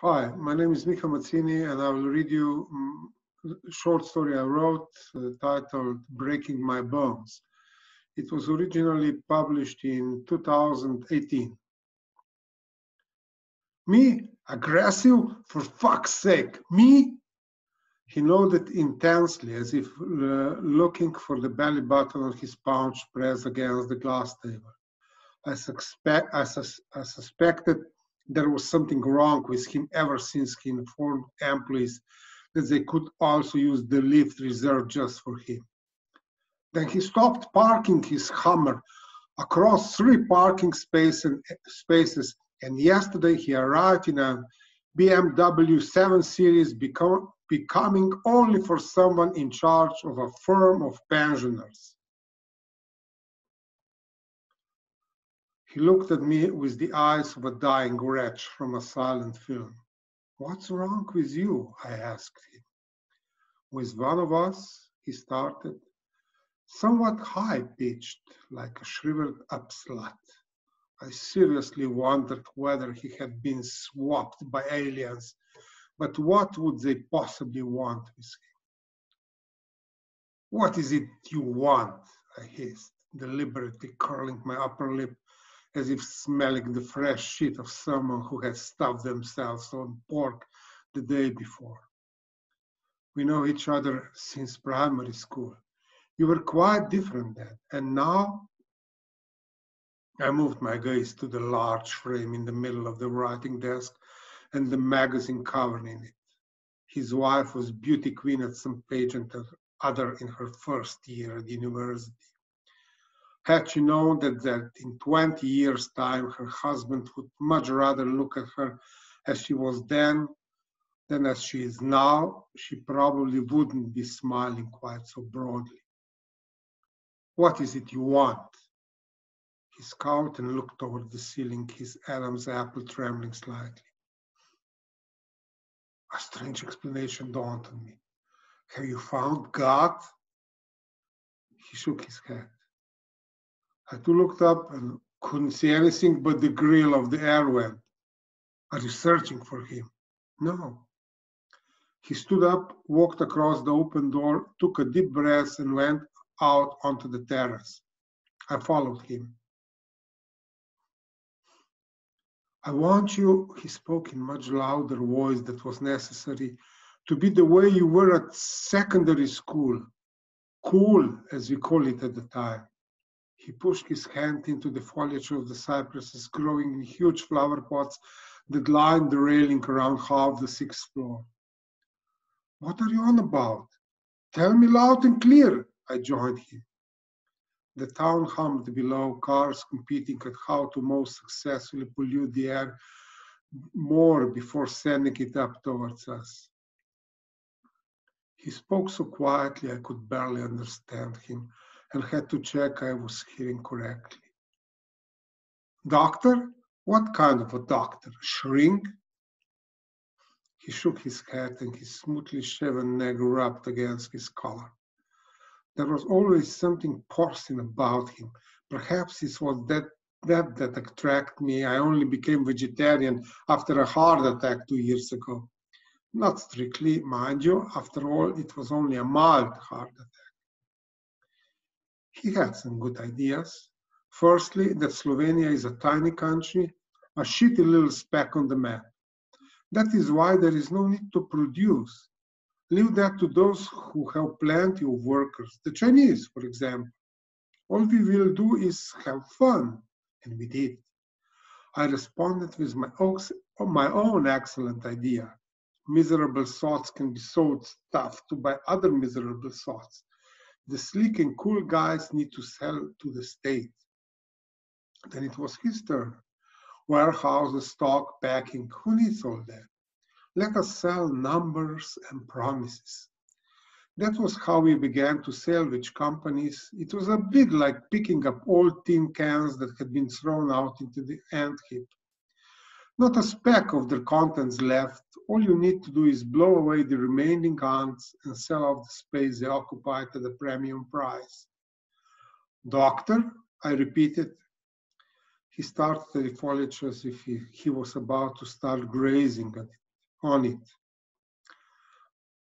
Hi, my name is Miha Mazzini, and I will read you mm, a short story I wrote uh, titled Breaking My Bones. It was originally published in 2018. Me? Aggressive? For fuck's sake, me? He nodded intensely, as if uh, looking for the belly button of his pouch pressed against the glass table. I, suspect, I, sus I suspected there was something wrong with him ever since he informed employees that they could also use the lift reserved just for him. Then he stopped parking his Hummer across three parking space and, spaces, and yesterday he arrived in a BMW 7 Series become, becoming only for someone in charge of a firm of pensioners. He looked at me with the eyes of a dying wretch from a silent film. What's wrong with you? I asked him. With one of us, he started, somewhat high pitched, like a shriveled up slut. I seriously wondered whether he had been swapped by aliens, but what would they possibly want with him? What is it you want? I hissed, deliberately curling my upper lip as if smelling the fresh shit of someone who had stuffed themselves on pork the day before. We know each other since primary school. You were quite different then, and now I moved my gaze to the large frame in the middle of the writing desk and the magazine covering it. His wife was beauty queen at some pageant or other in her first year at university. Had she known that, that in 20 years' time her husband would much rather look at her as she was then than as she is now, she probably wouldn't be smiling quite so broadly. What is it you want? He scowled and looked toward the ceiling, his Adam's apple trembling slightly. A strange explanation dawned on me. Have you found God? He shook his head. I looked up and couldn't see anything but the grill of the air vent. Are you searching for him? No. He stood up, walked across the open door, took a deep breath, and went out onto the terrace. I followed him. I want you, he spoke in much louder voice that was necessary, to be the way you were at secondary school. Cool, as we call it at the time. He pushed his hand into the foliage of the cypresses growing in huge flower pots that lined the railing around half the sixth floor. What are you on about? Tell me loud and clear, I joined him. The town hummed below, cars competing at how to most successfully pollute the air more before sending it up towards us. He spoke so quietly I could barely understand him, and had to check I was hearing correctly. Doctor? What kind of a doctor? Shrink? He shook his head and his smoothly shaven neck rubbed against his collar. There was always something porcine about him. Perhaps it was that that that attracted me. I only became vegetarian after a heart attack two years ago. Not strictly, mind you. After all, it was only a mild heart attack he had some good ideas. Firstly, that Slovenia is a tiny country, a shitty little speck on the map. That is why there is no need to produce. Leave that to those who have plenty of workers, the Chinese, for example. All we will do is have fun, and we did. I responded with my, my own excellent idea. Miserable thoughts can be sold stuffed to by other miserable thoughts the sleek and cool guys need to sell to the state. Then it was his turn. Warehouses, stock, packing, who needs all that? Let us sell numbers and promises. That was how we began to salvage companies. It was a bit like picking up old tin cans that had been thrown out into the ant heap. Not a speck of their contents left. All you need to do is blow away the remaining ants and sell off the space they occupied at a premium price. Doctor, I repeated. He started the foliage as if he, he was about to start grazing on it.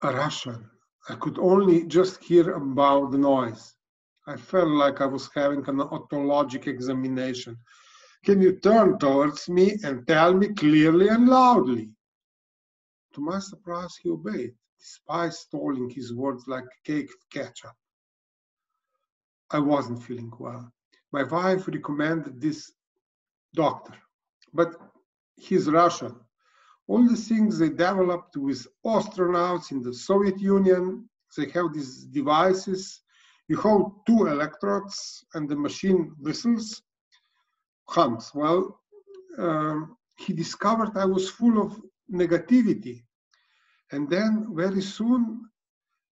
A Russian. I could only just hear about the noise. I felt like I was having an otologic examination. Can you turn towards me and tell me clearly and loudly? To my surprise, he obeyed, despite stalling his words like cake ketchup. I wasn't feeling well. My wife recommended this doctor, but he's Russian. All the things they developed with astronauts in the Soviet Union, they have these devices. You hold two electrodes and the machine whistles, hums. Well, um, he discovered I was full of negativity. And then very soon,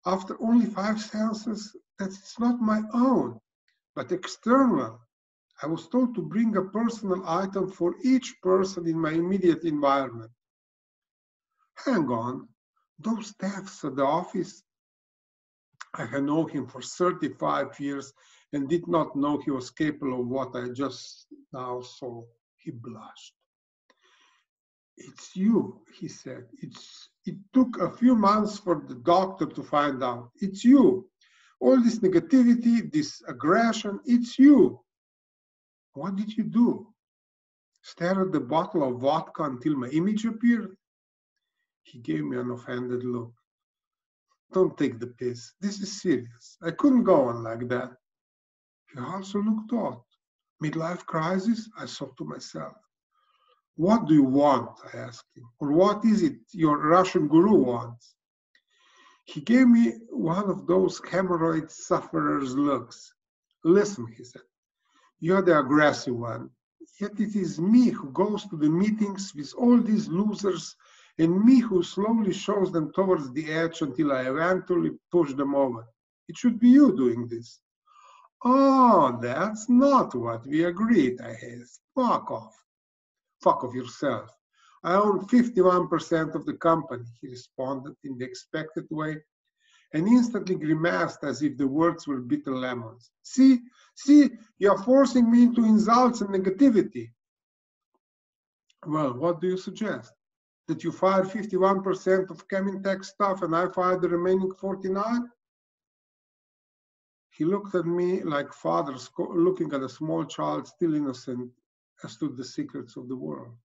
after only five seances, that it's not my own, but external. I was told to bring a personal item for each person in my immediate environment. Hang on, those staffs at the office, I had known him for 35 years and did not know he was capable of what I just now saw. He blushed. It's you, he said. It's, it took a few months for the doctor to find out. It's you. All this negativity, this aggression, it's you. What did you do? Stare at the bottle of vodka until my image appeared? He gave me an offended look. Don't take the piss. This is serious. I couldn't go on like that. He also looked odd. Midlife crisis? I thought to myself. What do you want? I asked him. Or what is it your Russian guru wants? He gave me one of those hemorrhoid sufferer's looks. Listen, he said, you're the aggressive one. Yet it is me who goes to the meetings with all these losers and me who slowly shows them towards the edge until I eventually push them over. It should be you doing this. Oh, that's not what we agreed, I haste. Fuck off. Fuck off yourself. I own 51% of the company, he responded in the expected way, and instantly grimaced as if the words were bitter lemons. See, see, you're forcing me into insults and negativity. Well, what do you suggest? That you fire 51% of Chemintech staff and I fire the remaining 49? He looked at me like fathers looking at a small child still innocent as to the secrets of the world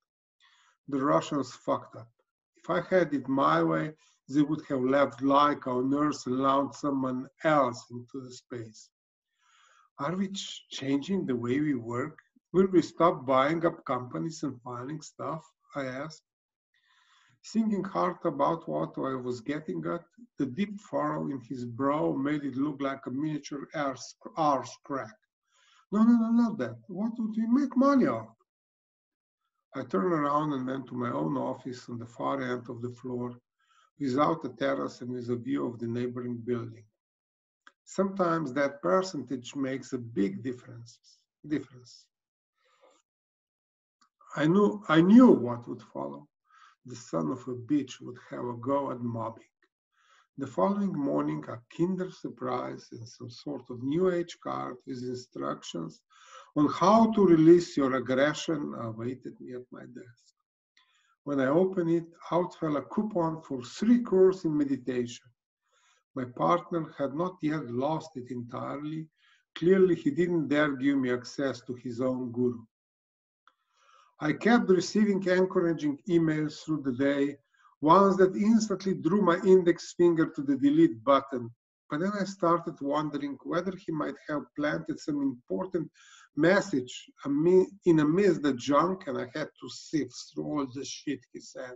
the Russians fucked up. If I had it my way, they would have left Laika on Earth and launched someone else into the space. Are we ch changing the way we work? Will we stop buying up companies and filing stuff? I asked. Thinking hard about what I was getting at, the deep furrow in his brow made it look like a miniature arse crack. No, no, no, not that. What would we make money off? I turned around and went to my own office on the far end of the floor without a terrace and with a view of the neighboring building. Sometimes that percentage makes a big difference. difference. I knew, I knew what would follow. The son of a bitch would have a go at mobbing. The following morning, a kinder surprise and some sort of new age card with instructions on how to release your aggression awaited me at my desk. When I opened it, out fell a coupon for three courses in meditation. My partner had not yet lost it entirely. Clearly, he didn't dare give me access to his own guru. I kept receiving encouraging emails through the day, ones that instantly drew my index finger to the delete button. But then I started wondering whether he might have planted some important message in amidst the junk, and I had to sift through all the shit he said.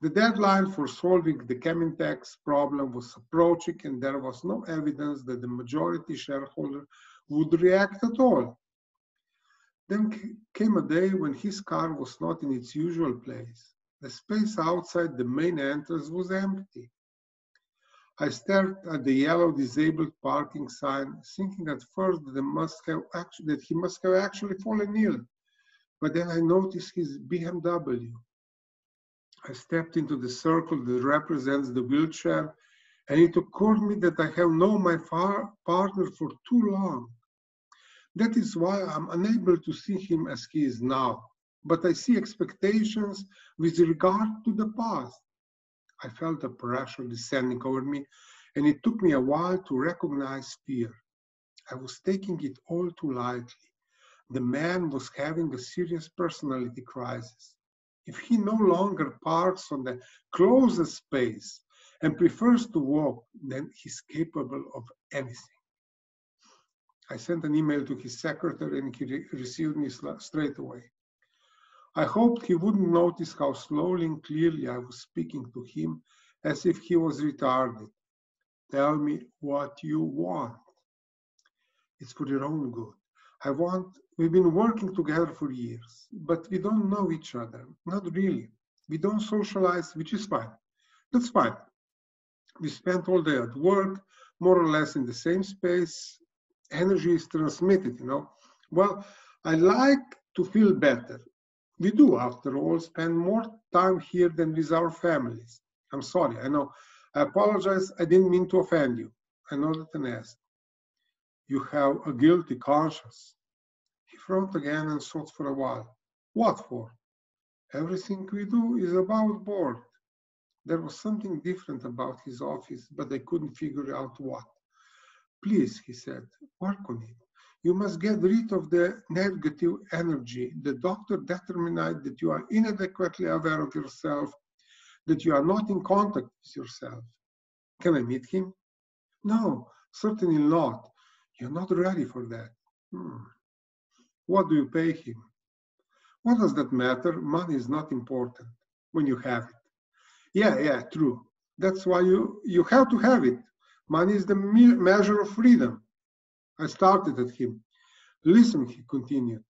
The deadline for solving the Chemintech's problem was approaching, and there was no evidence that the majority shareholder would react at all. Then came a day when his car was not in its usual place. The space outside the main entrance was empty. I stared at the yellow disabled parking sign, thinking at first that, must have actually, that he must have actually fallen ill. But then I noticed his BMW. I stepped into the circle that represents the wheelchair, and it occurred to me that I have known my partner for too long. That is why I'm unable to see him as he is now, but I see expectations with regard to the past. I felt a pressure descending over me, and it took me a while to recognize fear. I was taking it all too lightly. The man was having a serious personality crisis. If he no longer parks on the closest space and prefers to walk, then he's capable of anything. I sent an email to his secretary and he re received me straight away. I hoped he wouldn't notice how slowly and clearly I was speaking to him as if he was retarded. Tell me what you want. It's for your own good. I want, we've been working together for years, but we don't know each other. Not really. We don't socialize, which is fine. That's fine. We spent all day at work, more or less in the same space. Energy is transmitted, you know. Well, I like to feel better. We do, after all, spend more time here than with our families. I'm sorry, I know. I apologize, I didn't mean to offend you. I know that an asked. You have a guilty conscience. He frowned again and thought for a while. What for? Everything we do is about board. There was something different about his office, but I couldn't figure out what. Please, he said, work on it. You must get rid of the negative energy. The doctor determined that you are inadequately aware of yourself, that you are not in contact with yourself. Can I meet him? No, certainly not. You're not ready for that. Hmm. What do you pay him? What does that matter? Money is not important when you have it. Yeah, yeah, true. That's why you, you have to have it. Money is the me measure of freedom. I started at him. Listen, he continued.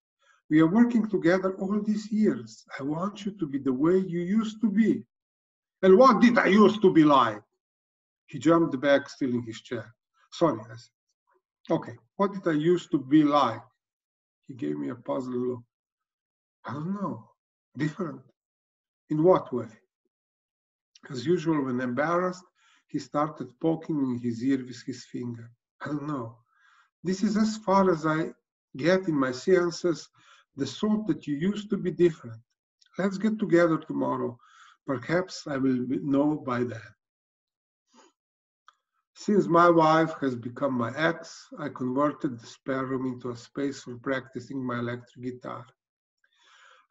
We are working together all these years. I want you to be the way you used to be. And what did I used to be like? He jumped back, still in his chair. Sorry, I said. Okay, what did I used to be like? He gave me a puzzled look. I don't know. Different. In what way? As usual, when embarrassed, he started poking in his ear with his finger. I don't know. This is as far as I get in my seances, the thought that you used to be different. Let's get together tomorrow. Perhaps I will know by then. Since my wife has become my ex, I converted the spare room into a space for practicing my electric guitar.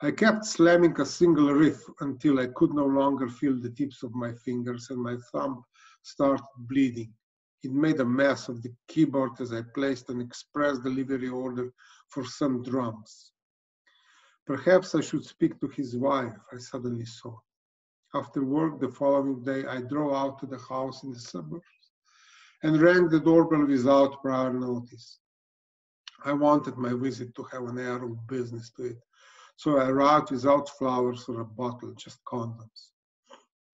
I kept slamming a single riff until I could no longer feel the tips of my fingers and my thumb started bleeding. It made a mess of the keyboard as I placed an express delivery order for some drums. Perhaps I should speak to his wife, I suddenly thought. After work the following day, I drove out to the house in the suburbs and rang the doorbell without prior notice. I wanted my visit to have an air of business to it, so I arrived without flowers or a bottle, just condoms.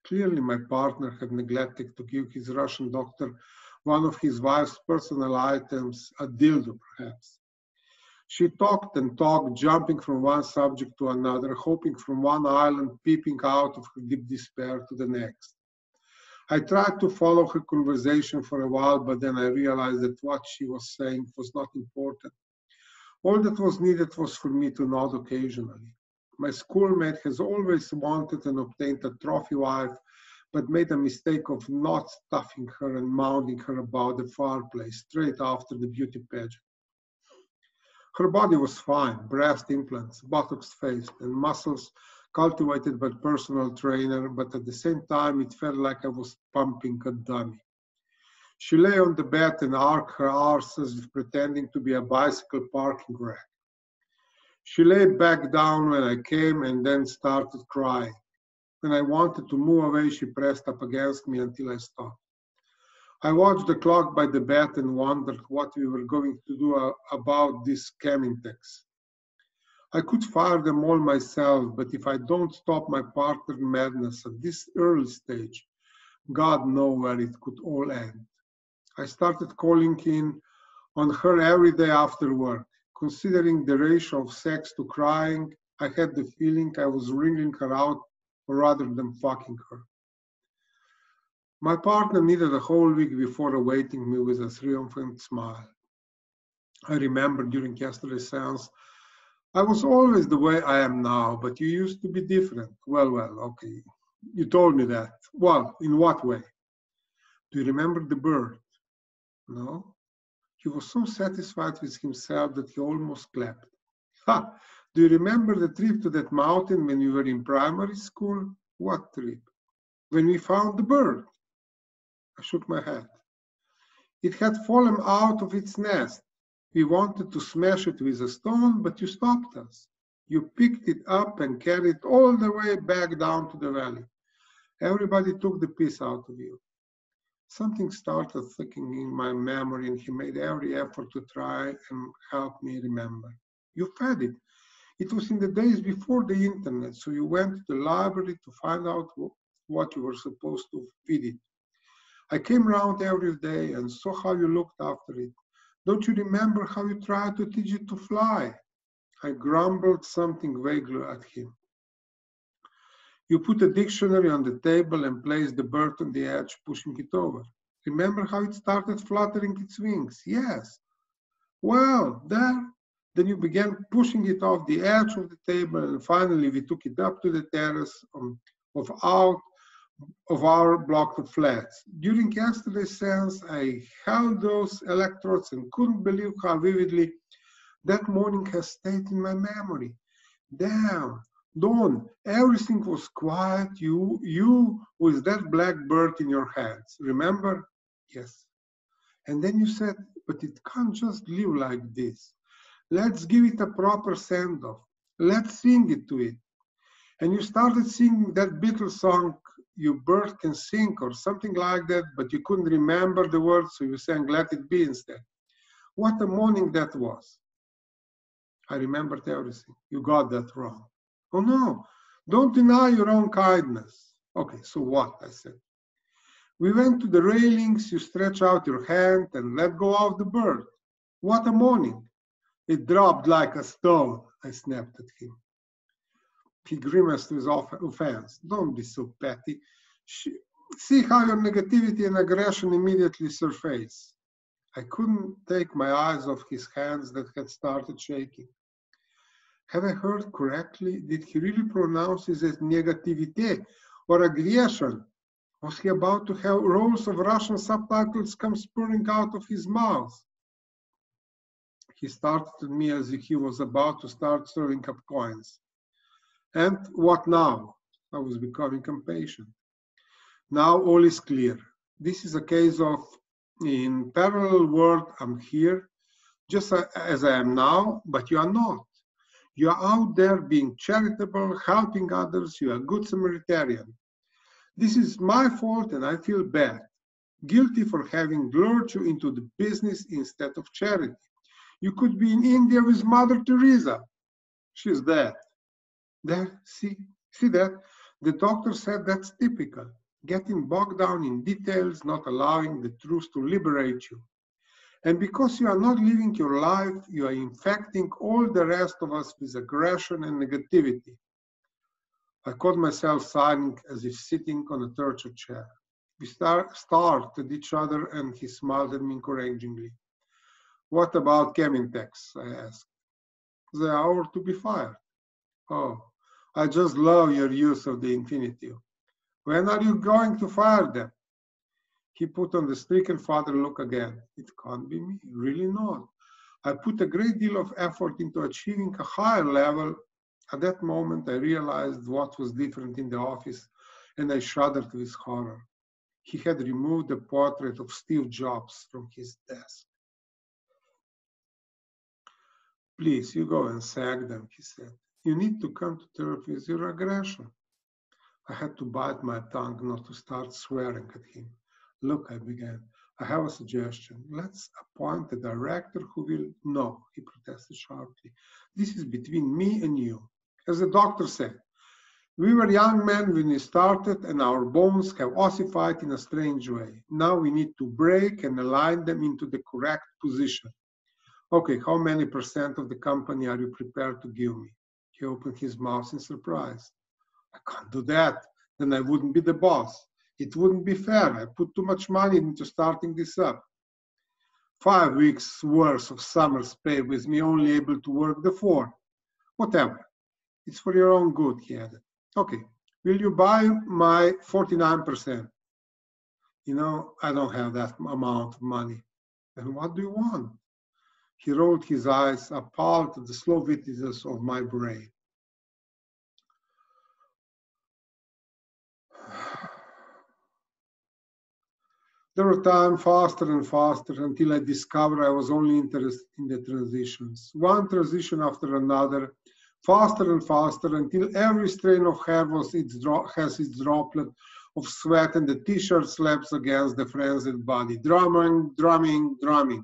Clearly, my partner had neglected to give his Russian doctor one of his wife's personal items, a dildo perhaps. She talked and talked, jumping from one subject to another, hopping from one island, peeping out of her deep despair to the next. I tried to follow her conversation for a while, but then I realized that what she was saying was not important. All that was needed was for me to nod occasionally. My schoolmate has always wanted and obtained a trophy wife, but made a mistake of not stuffing her and mounting her about the fireplace straight after the beauty pageant. Her body was fine, breast implants, buttocks faced, and muscles cultivated by personal trainer, but at the same time, it felt like I was pumping a dummy. She lay on the bed and arched her arms as if pretending to be a bicycle parking rack. She lay back down when I came and then started crying. When I wanted to move away, she pressed up against me until I stopped. I watched the clock by the bed and wondered what we were going to do about this Chemintex. I could fire them all myself, but if I don't stop my partner madness at this early stage, God knows where it could all end. I started calling in on her every day after work. Considering the ratio of sex to crying, I had the feeling I was wringing her out rather than fucking her. My partner needed a whole week before awaiting me with a triumphant smile. I remember during yesterday's seance I was always the way I am now, but you used to be different. Well, well, okay. You told me that. Well, in what way? Do you remember the bird? No. He was so satisfied with himself that he almost clapped. Ha! Do you remember the trip to that mountain when we were in primary school? What trip? When we found the bird. I shook my head. It had fallen out of its nest. We wanted to smash it with a stone, but you stopped us. You picked it up and carried it all the way back down to the valley. Everybody took the piece out of you. Something started thinking in my memory, and he made every effort to try and help me remember. You fed it. It was in the days before the internet, so you went to the library to find out what you were supposed to feed it. I came round every day and saw how you looked after it. Don't you remember how you tried to teach it to fly? I grumbled something vaguely at him. You put a dictionary on the table and placed the bird on the edge, pushing it over. Remember how it started fluttering its wings? Yes. Well, there. Then you began pushing it off the edge of the table, and finally we took it up to the terrace of out of our block of flats. During yesterday's seance, I held those electrodes and couldn't believe how vividly that morning has stayed in my memory. Damn, Dawn, everything was quiet. You, you with that black bird in your hands. Remember? Yes. And then you said, but it can't just live like this. Let's give it a proper send off. Let's sing it to it. And you started singing that Beatles song, Your Bird Can Sing, or something like that, but you couldn't remember the words, so you sang Let It Be instead. What a morning that was. I remembered everything. You got that wrong. Oh no, don't deny your own kindness. Okay, so what? I said. We went to the railings, you stretch out your hand and let go of the bird. What a morning. It dropped like a stone, I snapped at him. He grimaced with offense. Don't be so petty. See how your negativity and aggression immediately surface. I couldn't take my eyes off his hands that had started shaking. Have I heard correctly? Did he really pronounce it as negativité or aggression? Was he about to have rolls of Russian subtitles come spurting out of his mouth? He started at me as if he was about to start throwing up coins. And what now? I was becoming impatient. Now all is clear. This is a case of in parallel world, I'm here just as I am now, but you are not. You are out there being charitable, helping others. You are a good Samaritan. This is my fault and I feel bad, guilty for having lured you into the business instead of charity. You could be in India with Mother Teresa. She's dead. There, see, see that? The doctor said that's typical. Getting bogged down in details, not allowing the truth to liberate you. And because you are not living your life, you are infecting all the rest of us with aggression and negativity. I caught myself sighing as if sitting on a torture chair. We stared at each other and he smiled at me encouragingly. What about Chemintex? I asked. They are to be fired. Oh, I just love your use of the infinitive. When are you going to fire them? He put on the stricken father look again. It can't be me, really not. I put a great deal of effort into achieving a higher level. At that moment, I realized what was different in the office, and I shuddered with horror. He had removed the portrait of Steve Jobs from his desk. Please, you go and sack them, he said. You need to come to terms with your aggression. I had to bite my tongue not to start swearing at him. Look, I began, I have a suggestion. Let's appoint a director who will. No, he protested sharply. This is between me and you. As the doctor said, we were young men when we started, and our bones have ossified in a strange way. Now we need to break and align them into the correct position. Okay, how many percent of the company are you prepared to give me? He opened his mouth in surprise. I can't do that. Then I wouldn't be the boss. It wouldn't be fair. I put too much money into starting this up. Five weeks worth of summer's pay with me only able to work the four. Whatever. It's for your own good, he added. Okay, will you buy my 49%? You know, I don't have that amount of money. And what do you want? He rolled his eyes, appalled at the slow witticisms of my brain. There time faster and faster until I discovered I was only interested in the transitions. One transition after another, faster and faster until every strain of hair was its has its droplet of sweat and the t-shirt slaps against the frenzied body. Drumming, drumming, drumming.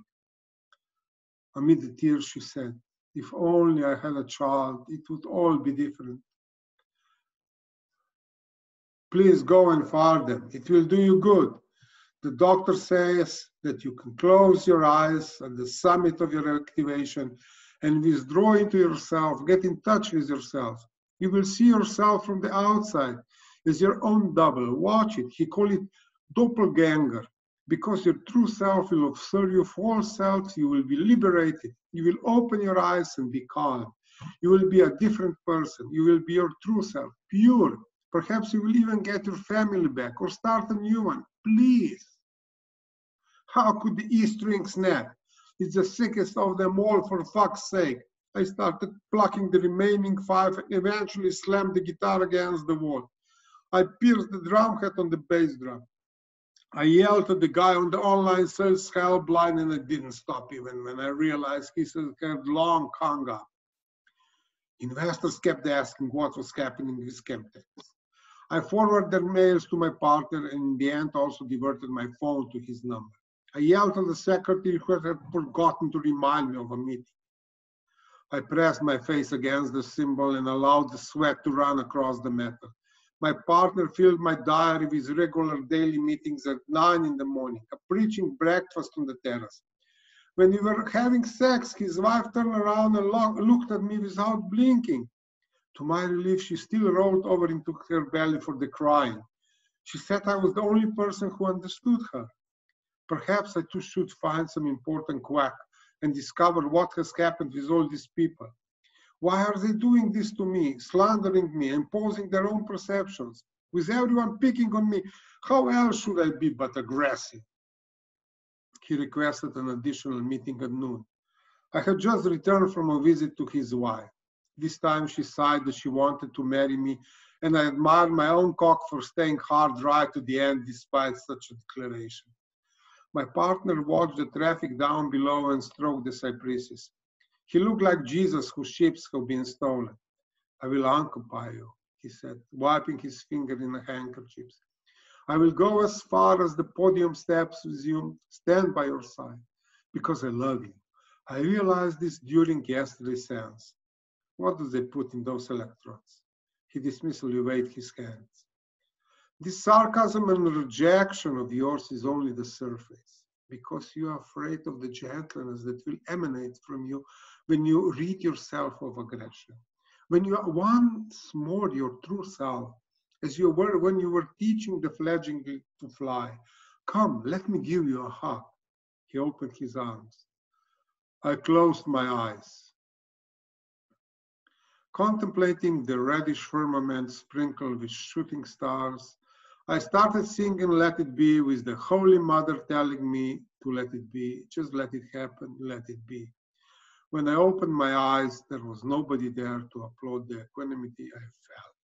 Amid the tears, she said, if only I had a child, it would all be different. Please go and fire them. It will do you good. The doctor says that you can close your eyes at the summit of your activation and withdraw into yourself, get in touch with yourself. You will see yourself from the outside as your own double. Watch it. He called it doppelganger because your true self will observe your false self, you will be liberated. You will open your eyes and be calm. You will be a different person. You will be your true self, pure. Perhaps you will even get your family back or start a new one. Please. How could the E string snap? It's the sickest of them all, for fuck's sake. I started plucking the remaining five and eventually slammed the guitar against the wall. I pierced the drum head on the bass drum. I yelled at the guy on the online sales helpline and it didn't stop even when I realized he had long conga. Investors kept asking what was happening with Chemtex. I forwarded their mails to my partner and in the end also diverted my phone to his number. I yelled at the secretary who had forgotten to remind me of a meeting. I pressed my face against the cymbal and allowed the sweat to run across the metal. My partner filled my diary with regular daily meetings at nine in the morning, a preaching breakfast on the terrace. When we were having sex, his wife turned around and looked at me without blinking. To my relief, she still rolled over into her belly for the crying. She said I was the only person who understood her. Perhaps I too should find some important quack and discover what has happened with all these people. Why are they doing this to me, slandering me, imposing their own perceptions, with everyone picking on me? How else should I be but aggressive? He requested an additional meeting at noon. I had just returned from a visit to his wife. This time she sighed that she wanted to marry me, and I admired my own cock for staying hard right to the end despite such a declaration. My partner watched the traffic down below and stroked the cypresses. He looked like Jesus whose sheep have been stolen. I will occupy you, he said, wiping his finger in a handkerchief. I will go as far as the podium steps with you, stand by your side, because I love you. I realized this during yesterday's seance. What do they put in those electrodes? He dismissively waved his hands. This sarcasm and rejection of yours is only the surface, because you are afraid of the gentleness that will emanate from you when you rid yourself of aggression, when you are once more your true self, as you were when you were teaching the fledgling to fly. Come, let me give you a hug. He opened his arms. I closed my eyes. Contemplating the reddish firmament sprinkled with shooting stars, I started singing Let It Be with the Holy Mother telling me to let it be, just let it happen, let it be. When I opened my eyes, there was nobody there to applaud the equanimity I felt.